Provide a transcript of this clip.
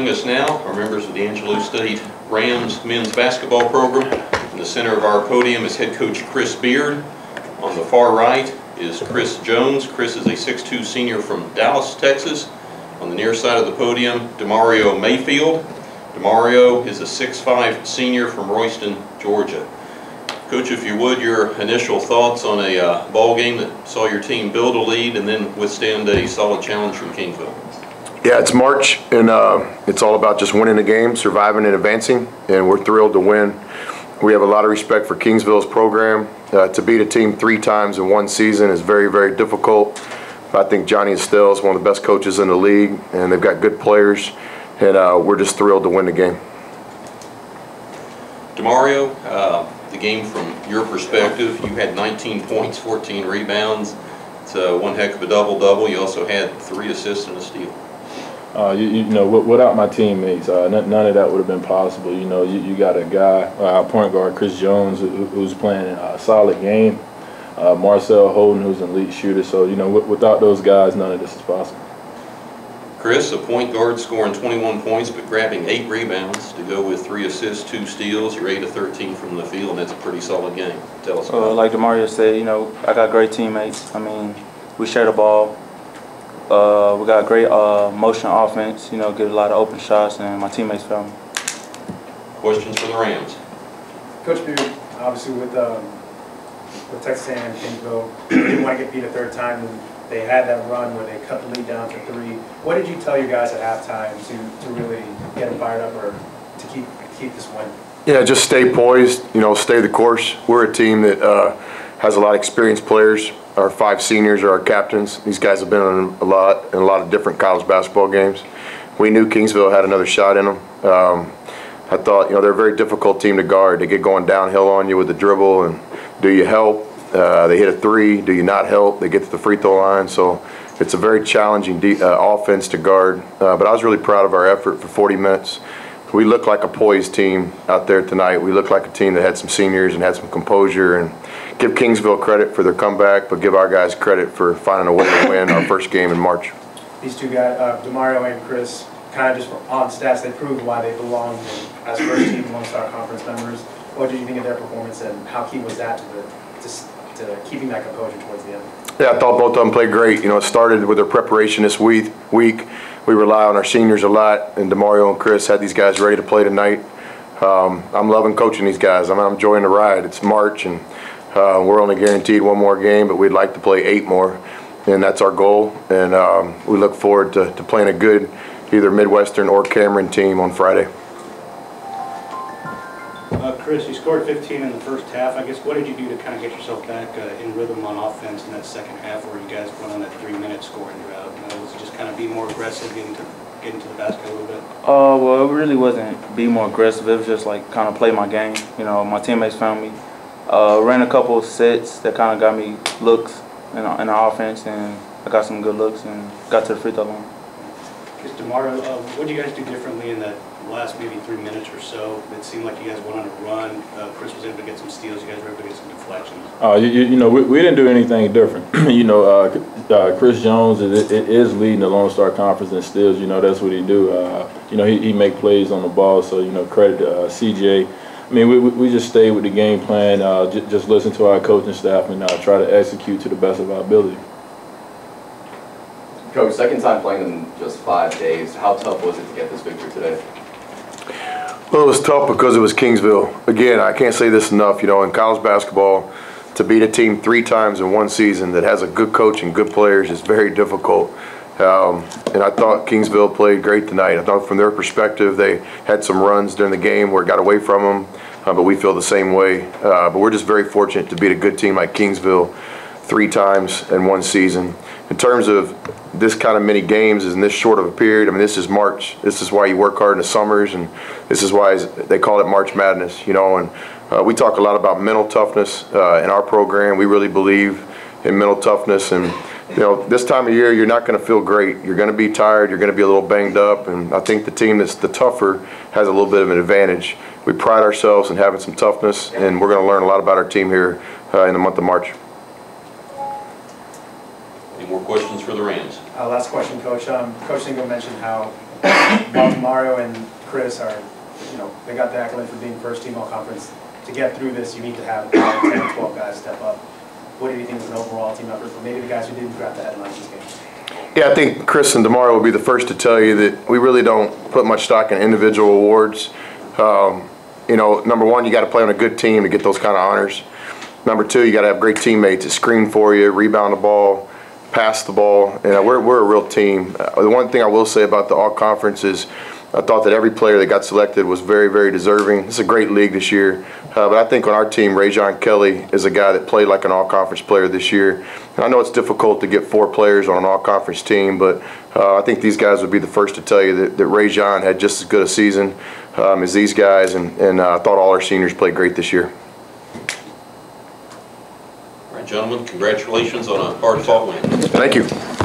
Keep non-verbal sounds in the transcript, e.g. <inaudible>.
Joining us now are members of the Angelo State Rams men's basketball program. In the center of our podium is head coach Chris Beard. On the far right is Chris Jones. Chris is a 6'2 senior from Dallas, Texas. On the near side of the podium, Demario Mayfield. Demario is a 6'5 senior from Royston, Georgia. Coach, if you would, your initial thoughts on a uh, ball game that saw your team build a lead and then withstand a solid challenge from Kingsville. Yeah, it's March, and uh, it's all about just winning the game, surviving and advancing, and we're thrilled to win. We have a lot of respect for Kingsville's program. Uh, to beat a team three times in one season is very, very difficult. I think Johnny Estelle is one of the best coaches in the league, and they've got good players, and uh, we're just thrilled to win the game. Demario, uh, the game from your perspective, you had 19 points, 14 rebounds. It's one heck of a double-double. You also had three assists and a steal. Uh, you, you know, without my teammates, uh, n- none of that would have been possible. You know, you, you got a guy, uh, our point guard Chris Jones, who, who's playing a solid game. Uh, Marcel Holden, who's an elite shooter. So, you know, w- without those guys, none of this is possible. Chris, a point guard scoring 21 points but grabbing eight rebounds to go with three assists, two steals. You're 8 of 13 from the field, and that's a pretty solid game. Tell us about Uh, it. like Demario said, you know, I got great teammates. I mean, we share the ball. Uh, we got a great uh, motion offense. You know, get a lot of open shots, and my teammates found me. Questions for the Rams? Coach Beard, obviously with, um, with Texas A&M and Kingsville, they didn't want to get beat a third time, and they had that run where they cut the lead down to three. What did you tell your guys at halftime to, to really get them fired up or to keep, keep this win? Yeah, just stay poised, you know, stay the course. We're a team that uh, has a lot of experienced players. Our five seniors are our captains. These guys have been in a lot, in a lot of different college basketball games. We knew Kingsville had another shot in them. Um, I thought, you know, they're a very difficult team to guard. They get going downhill on you with the dribble, and do you help? Uh, they hit a three. Do you not help? They get to the free throw line. So it's a very challenging uh, offense to guard. Uh, but I was really proud of our effort for 40 minutes. We looked like a poised team out there tonight. We looked like a team that had some seniors and had some composure. And give Kingsville credit for their comeback, but give our guys credit for finding a way to win our first game in March. These two guys, uh, Demario and Chris, kind of just on stats, they proved why they belong as first team Lone Star Conference members. What did you think of their performance and how key was that to the, to, to keeping that composure towards the end? Yeah, I thought both of them played great. You know, it started with their preparation this week. Week we rely on our seniors a lot, and Demario and Chris had these guys ready to play tonight. Um, I'm loving coaching these guys. I'm, I'm enjoying the ride. It's March, and uh, we're only guaranteed one more game, but we'd like to play eight more, and that's our goal. And um, we look forward to, to playing a good either Midwestern or Cameron team on Friday. Chris, you scored 15 in the first half. I guess what did you do to kind of get yourself back uh, in rhythm on offense in that second half where you guys went on that three-minute scoring drought? You know, was it just kind of be more aggressive, getting to getting to the basket a little bit? Uh, well, it really wasn't be more aggressive. It was just like kind of play my game. You know, my teammates found me. Uh, ran a couple of sets that kind of got me looks in, in the offense, and I got some good looks and got to the free throw line. Because tomorrow, uh, what did you guys do differently in that last maybe three minutes or so? It seemed like you guys went on a run. Uh, Chris was able to get some steals. You guys were able to get some deflections. Uh, you, you you know, we, we didn't do anything different. <clears throat> you know, uh, uh, Chris Jones is, is leading the Lone Star Conference in steals. You know, that's what he do. Uh, you know, he, he make plays on the ball. So, you know, credit to uh, CJ. I mean, we, we we just stayed with the game plan, uh, j- just listen to our coaching staff and uh, try to execute to the best of our ability. Coach, second time playing in just five days. How tough was it to get this victory today? Well, it was tough because it was Kingsville. Again, I can't say this enough. You know, in college basketball, to beat a team three times in one season that has a good coach and good players is very difficult. Um, and I thought Kingsville played great tonight. I thought from their perspective, they had some runs during the game where it got away from them, uh, but we feel the same way. Uh, but we're just very fortunate to beat a good team like Kingsville three times in one season. In terms of this kind of many games is in this short of a period, I mean, this is March. This is why you work hard in the summers, and this is why they call it March Madness, you know. And uh, we talk a lot about mental toughness uh, in our program. We really believe in mental toughness, and you know, this time of year, you're not going to feel great. You're going to be tired. You're going to be a little banged up, and I think the team that's the tougher has a little bit of an advantage. We pride ourselves in having some toughness, and we're going to learn a lot about our team here uh, in the month of March. Any more questions for the Rams? Uh, last question, Coach. Um, Coach Singo mentioned how both Mario and Chris are, you know, they got the accolade for being first team all conference. To get through this, you need to have probably 10 or 12 guys step up. What do you think is an overall team effort for maybe the guys who didn't grab the headlines this game? Yeah, I think Chris and Demario will be the first to tell you that we really don't put much stock in individual awards. Um, you know, number one, you got to play on a good team to get those kind of honors. Number two, you got to have great teammates that screen for you, rebound the ball, pass the ball. You know, we're, we're a real team. Uh, the one thing I will say about the all conference is I thought that every player that got selected was very, very deserving. It's a great league this year. Uh, but I think on our team, Ray John Kelly is a guy that played like an all conference player this year. And I know it's difficult to get four players on an all conference team, but uh, I think these guys would be the first to tell you that, that Ray John had just as good a season um, as these guys. And, and uh, I thought all our seniors played great this year. Gentlemen, congratulations on a hard-fought win. Thank you.